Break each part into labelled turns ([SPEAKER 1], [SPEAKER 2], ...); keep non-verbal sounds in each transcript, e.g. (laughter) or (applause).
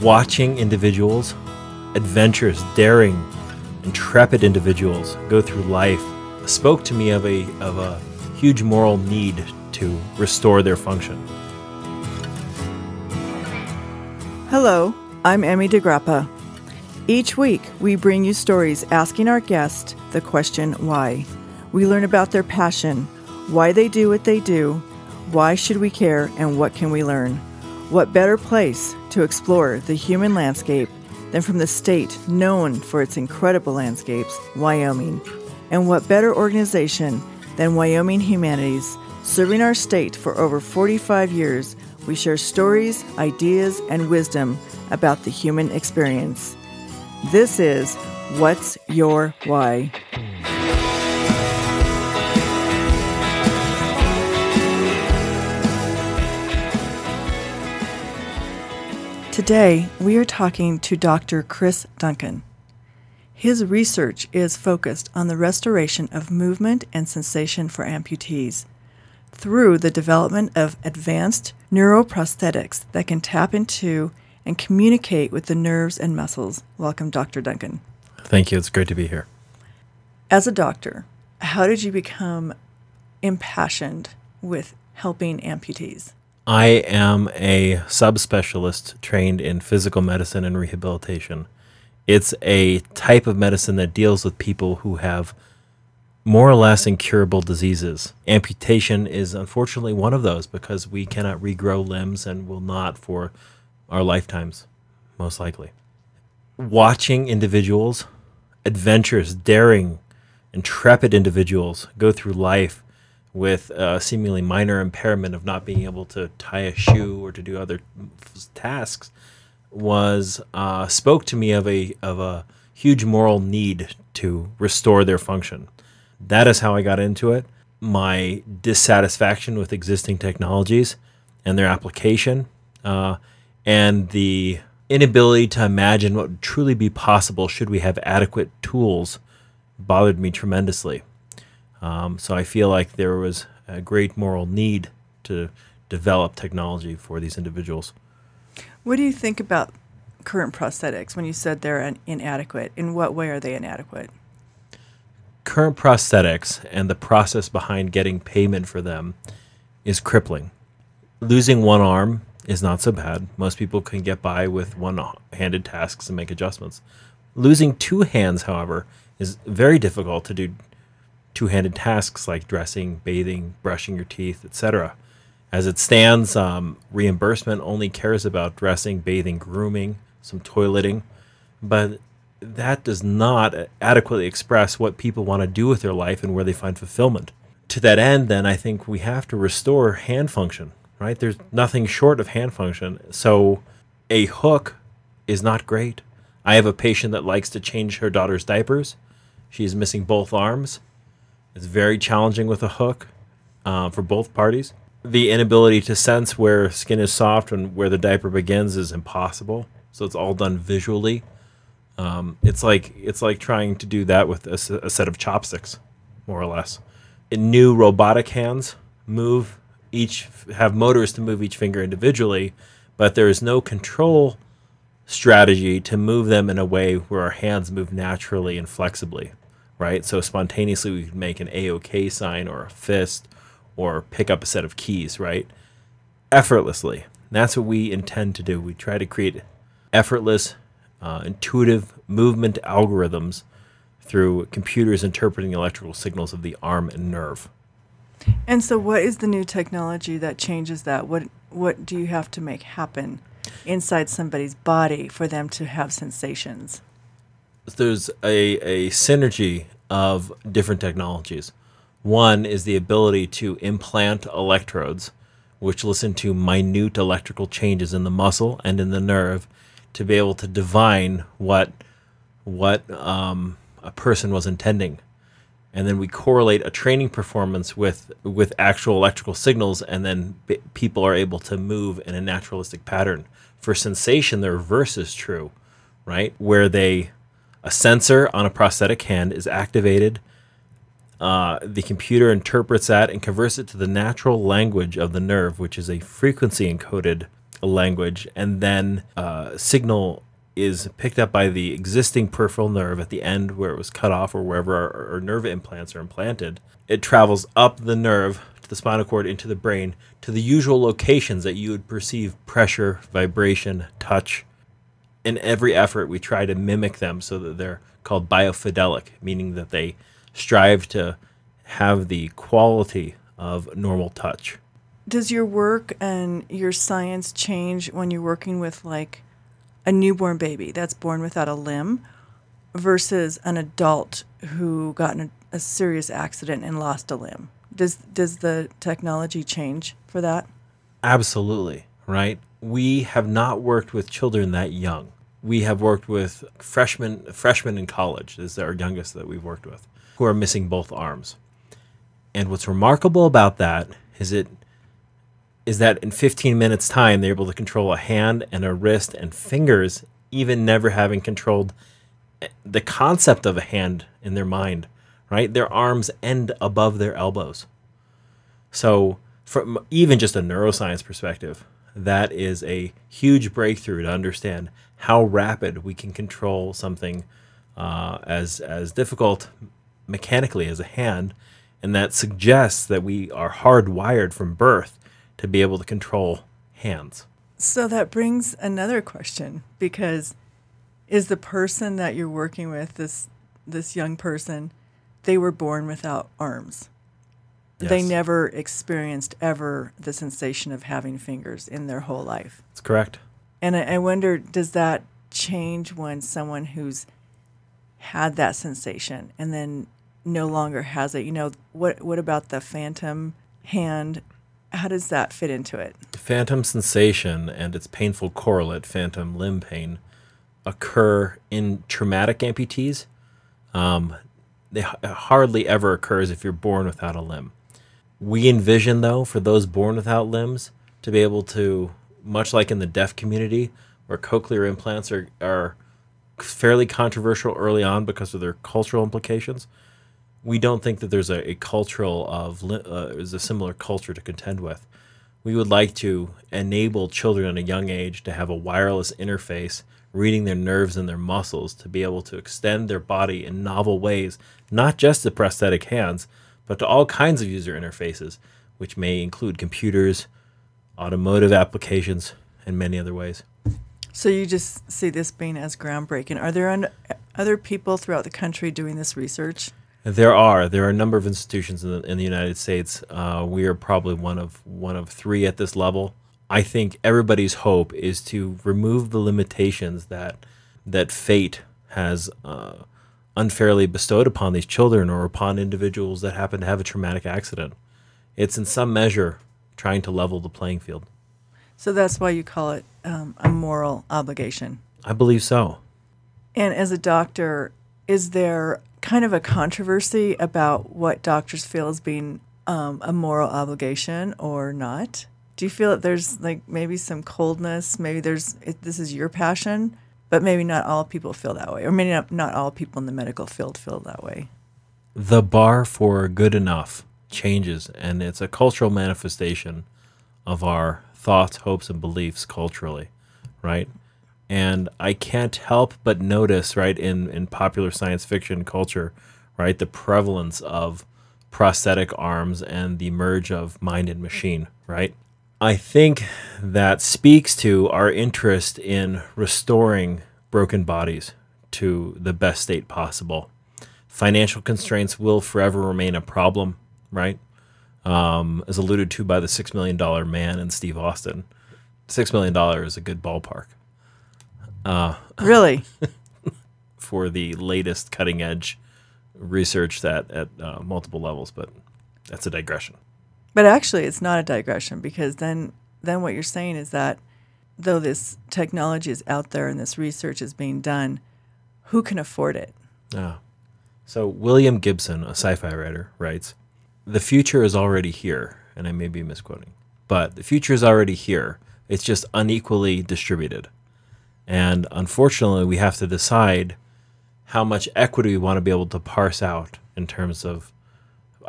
[SPEAKER 1] watching individuals, adventurous, daring, intrepid individuals go through life spoke to me of a, of a huge moral need to restore their function.
[SPEAKER 2] Hello, I'm Emy diGrappa. Each week, we bring you stories asking our guests the question why. We learn about their passion, why they do what they do, why should we care, and what can we learn. What better place to explore the human landscape than from the state known for its incredible landscapes, Wyoming? And what better organization than Wyoming Humanities? Serving our state for over 45 years, we share stories, ideas, and wisdom about the human experience. This is What's Your Why? Today, we are talking to Dr. Chris Duncan. His research is focused on the restoration of movement and sensation for amputees through the development of advanced neuroprosthetics that can tap into and communicate with the nerves and muscles. Welcome, Dr. Duncan.
[SPEAKER 1] Thank you. It's great to be here.
[SPEAKER 2] As a doctor, how did you become impassioned with helping amputees?
[SPEAKER 1] I am a subspecialist trained in physical medicine and rehabilitation. It's a type of medicine that deals with people who have more or less incurable diseases. Amputation is unfortunately one of those because we cannot regrow limbs and will not for our lifetimes, most likely. Watching individuals, adventurous, daring, intrepid individuals go through life with a seemingly minor impairment of not being able to tie a shoe or to do other tasks was uh, spoke to me of a of a huge moral need to restore their function. That is how I got into it. My dissatisfaction with existing technologies and their application, uh, and the inability to imagine what would truly be possible should we have adequate tools, bothered me tremendously. Um, so I feel like there was a great moral need to develop technology for these individuals.
[SPEAKER 2] What do you think about current prosthetics when you said they're inadequate? In what way are they inadequate?
[SPEAKER 1] Current prosthetics and the process behind getting payment for them is crippling. Losing one arm is not so bad. Most people can get by with one handed tasks and make adjustments. Losing two hands, however, is very difficult to do two-handed tasks like dressing, bathing, brushing your teeth, etc. As it stands, um, reimbursement only cares about dressing, bathing, grooming, some toileting, but that does not adequately express what people want to do with their life and where they find fulfillment. To that end, then, I think we have to restore hand function, right? There's nothing short of hand function. So a hook is not great. I have a patient that likes to change her daughter's diapers. She's missing both arms. It's very challenging with a hook uh, for both parties. The inability to sense where skin is soft and where the diaper begins is impossible. So it's all done visually. Um, it's like it's like trying to do that with a, a set of chopsticks, more or less. In new robotic hands move each have motors to move each finger individually, but there is no control strategy to move them in a way where our hands move naturally and flexibly right? So spontaneously we could make an A-OK sign or a fist or pick up a set of keys, right? Effortlessly. That's what we intend to do. We try to create effortless, uh, intuitive movement algorithms through computers interpreting electrical signals of the arm and nerve.
[SPEAKER 2] And so, what is the new technology that changes that? What what do you have to make happen inside somebody's body for them to have sensations?
[SPEAKER 1] There's a, a synergy of different technologies. One is the ability to implant electrodes, which listen to minute electrical changes in the muscle and in the nerve, to be able to divine what what um, a person was intending, and then we correlate a training performance with with actual electrical signals, and then people are able to move in a naturalistic pattern. For sensation, the reverse is true, right? Where they a sensor on a prosthetic hand is activated. Uh, the computer interprets that and converts it to the natural language of the nerve, which is a frequency encoded language, and then uh, signal is picked up by the existing peripheral nerve at the end where it was cut off or wherever our, our nerve implants are implanted. It travels up the nerve to the spinal cord into the brain to the usual locations that you would perceive pressure, vibration, touch. In every effort, we try to mimic them so that they're called biofidelic, meaning that they strive to have the quality of normal touch.
[SPEAKER 2] Does your work and your science change when you're working with like a newborn baby that's born without a limb versus an adult who got in a, a serious accident and lost a limb? Does does the technology change for that?
[SPEAKER 1] Absolutely, right? We have not worked with children that young. We have worked with freshmen freshmen in college is our youngest that we've worked with who are missing both arms. And what's remarkable about that is it is that in 15 minutes time they're able to control a hand and a wrist and fingers even never having controlled eh, the concept of a hand in their mind, right? Their arms end above their elbows. So from even just a neuroscience perspective, that is a huge breakthrough to understand how rapid we can control something uh, as as difficult mechanically as a hand, and that suggests that we are hardwired from birth to be able to control hands.
[SPEAKER 2] So that brings another question because is the person that you're working with this this young person they were born without arms. They never experienced ever the sensation of having fingers in their whole life.
[SPEAKER 1] That's correct.
[SPEAKER 2] And I, I wonder, does that change when someone who's had that sensation and then no longer has it? You know, what what about the phantom hand? How does that fit into it?
[SPEAKER 1] Phantom sensation and its painful correlate, phantom limb pain, occur in traumatic amputees. Um, they hardly ever occurs if you're born without a limb. We envision, though, for those born without limbs to be able to, much like in the deaf community, where cochlear implants are, are fairly controversial early on because of their cultural implications. We don't think that there's a, a cultural of uh, is a similar culture to contend with. We would like to enable children at a young age to have a wireless interface reading their nerves and their muscles to be able to extend their body in novel ways, not just the prosthetic hands, but to all kinds of user interfaces, which may include computers, automotive applications, and many other ways.
[SPEAKER 2] So you just see this being as groundbreaking. Are there un- other people throughout the country doing this research?
[SPEAKER 1] There are there are a number of institutions in the, in the United States. Uh, we are probably one of one of three at this level. I think everybody's hope is to remove the limitations that that fate has uh, unfairly bestowed upon these children or upon individuals that happen to have a traumatic accident. It's in some measure trying to level the playing field.
[SPEAKER 2] So that's why you call it um, a moral obligation.
[SPEAKER 1] I believe so.
[SPEAKER 2] And as a doctor, is there kind of a controversy about what doctors feel as being um, a moral obligation or not? Do you feel that there's like maybe some coldness? Maybe there's it, this is your passion, but maybe not all people feel that way, or maybe not, not all people in the medical field feel that way.
[SPEAKER 1] the bar for good enough changes and it's a cultural manifestation of our thoughts hopes and beliefs culturally right and i can't help but notice right in in popular science fiction culture right the prevalence of prosthetic arms and the merge of mind and machine right i think that speaks to our interest in restoring broken bodies to the best state possible financial constraints will forever remain a problem, right? Um, as alluded to by the six million dollar man and Steve Austin. Six million dollar is a good ballpark
[SPEAKER 2] Really? (laughs)
[SPEAKER 1] for the latest cutting edge research that at uh, multiple levels, but that's a digression.
[SPEAKER 2] But actually, it's not a digression because then then what you're saying is that though this technology is out there and this research is being done, who can afford it?
[SPEAKER 1] Ah. So William Gibson, a sci-fi writer, writes, "The future is already here," and I may be misquoting, but the future is already here. It's just unequally distributed, and unfortunately, we have to decide how much equity we want to be able to parse out in terms of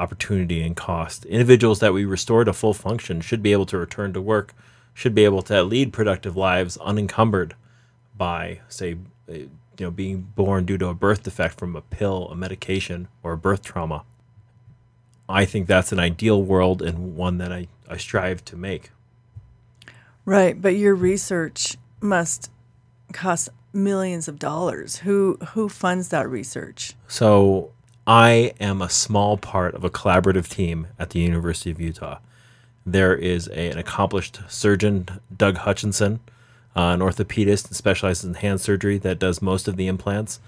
[SPEAKER 1] opportunity and cost. Individuals that we restore to full function should be able to return to work should be able to lead productive lives unencumbered by, say, uh, you know, being born due to a birth defect from a pill, a medication, or a birth trauma. I think that's an ideal world and one that I, I strive to make.
[SPEAKER 2] Right, but your research must cost millions of dollars. Who who funds that research?
[SPEAKER 1] So I am a small part of a collaborative team at the University of Utah. There is a, an accomplished surgeon, Doug Hutchinson, uh, an orthopedist and specializes in hand surgery that does most of the implants.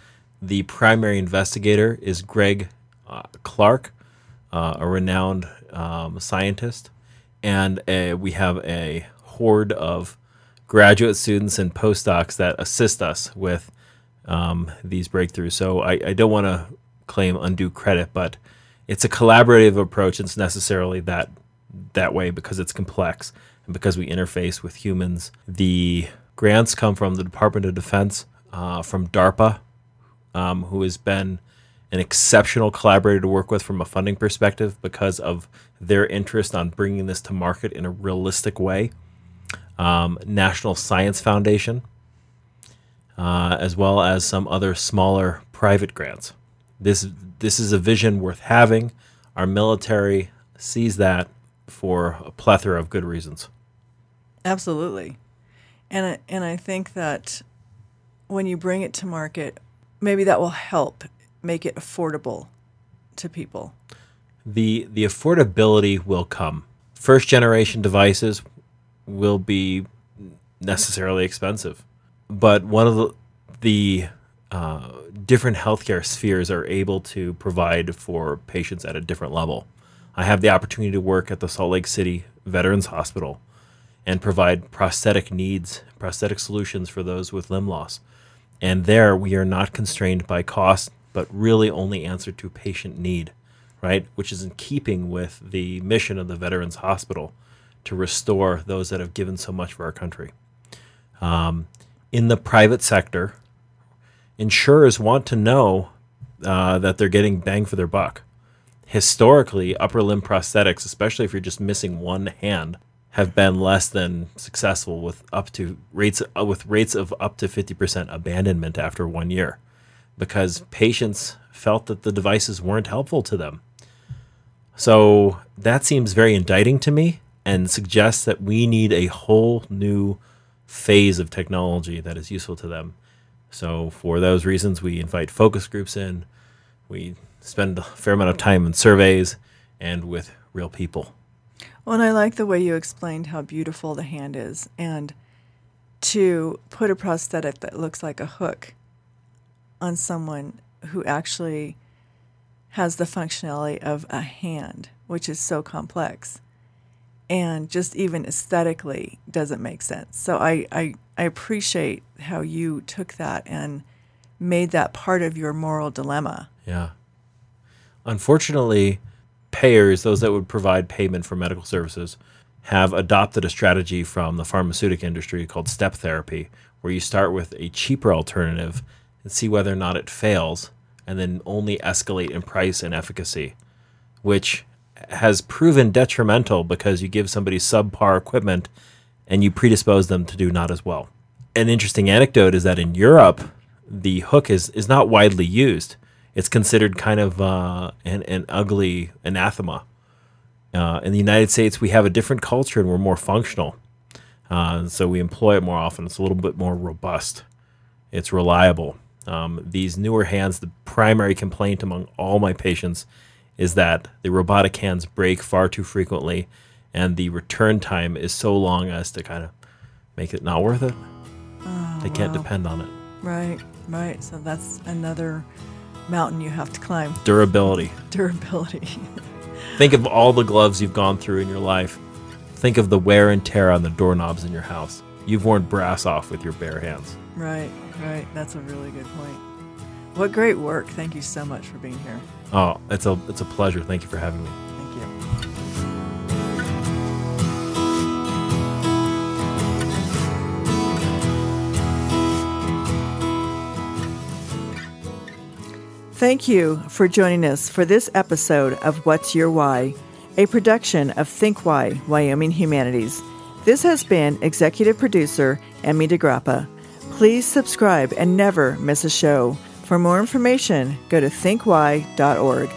[SPEAKER 1] The primary investigator is Greg uh, Clark, uh, a renowned um, scientist, and a, we have a horde of graduate students and postdocs that assist us with um, these breakthroughs. So I, I don't want to claim undue credit, but it's a collaborative approach. It's necessarily that that way because it's complex and because we interface with humans. The grants come from the Department of Defense, uh, from DARPA, um, who has been an exceptional collaborator to work with from a funding perspective because of their interest on bringing this to market in a realistic way. Um, National Science Foundation, uh, as well as some other smaller private grants. This this is a vision worth having. Our military sees that for a plethora of good reasons.
[SPEAKER 2] Absolutely, and I, and I think that when you bring it to market, maybe that will help make it affordable to people.
[SPEAKER 1] The the affordability will come. First generation devices will be necessarily expensive, but one of the the uh, different healthcare spheres are able to provide for patients at a different level. I have the opportunity to work at the Salt Lake City Veterans Hospital and provide prosthetic needs, prosthetic solutions for those with limb loss. And there we are not constrained by cost, but really only answer to patient need, right? Which is in keeping with the mission of the Veterans Hospital to restore those that have given so much for our country. Um, in the private sector, insurers want to know uh, that they're getting bang for their buck. Historically, upper limb prosthetics, especially if you're just missing one hand, have been less than successful with up to rates uh, with rates of up to 50% abandonment after one year because patients felt that the devices weren't helpful to them. So that seems very indicting to me and suggests that we need a whole new phase of technology that is useful to them. So for those reasons, we invite focus groups in. We spend a fair amount of time in surveys and with real people.
[SPEAKER 2] Well, and I like the way you explained how beautiful the hand is, and to put a prosthetic that looks like a hook on someone who actually has the functionality of a hand, which is so complex and just even aesthetically doesn't make sense. So I, I, I appreciate how you took that and made that part of your moral dilemma.
[SPEAKER 1] Yeah. Unfortunately, payers, those that would provide payment for medical services, have adopted a strategy from the pharmaceutical industry called step therapy, where you start with a cheaper alternative and see whether or not it fails, and then only escalate in price and efficacy, which has proven detrimental because you give somebody subpar equipment and you predispose them to do not as well. An interesting anecdote is that in Europe, the hook is, is not widely used. It's considered kind of uh, an, an ugly anathema. Uh, in the United States, we have a different culture and we're more functional. Uh, so we employ it more often. It's a little bit more robust. It's reliable. Um, these newer hands, the primary complaint among all my patients is that the robotic hands break far too frequently and the return time is so long as to kind of make it not worth it. Oh, they can't wow. depend on it.
[SPEAKER 2] Right, right. So that's another mountain you have to climb.
[SPEAKER 1] Durability. (laughs)
[SPEAKER 2] Durability. (laughs)
[SPEAKER 1] Think of all the gloves you've gone through in your life. Think of the wear and tear on the doorknobs in your house. You've worn brass off with your bare hands.
[SPEAKER 2] Right, right. That's a really good point. What great work. Thank you so much for being here.
[SPEAKER 1] Oh, it's a it's a pleasure. Thank you for having me.
[SPEAKER 2] Thank you. Thank you for joining us for this episode of What's Your Why, a production of Think Why Wyoming Humanities. This has been executive producer Emy diGrappa. Please subscribe and never miss a show. For more information, go to thinkwy.org.